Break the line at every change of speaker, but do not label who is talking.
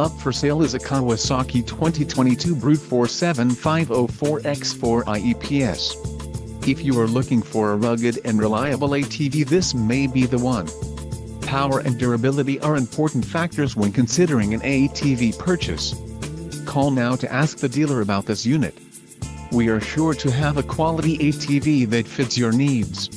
Up for sale is a Kawasaki 2022 Brute 47504X4 IEPS. If you are looking for a rugged and reliable ATV this may be the one. Power and durability are important factors when considering an ATV purchase. Call now to ask the dealer about this unit. We are sure to have a quality ATV that fits your needs.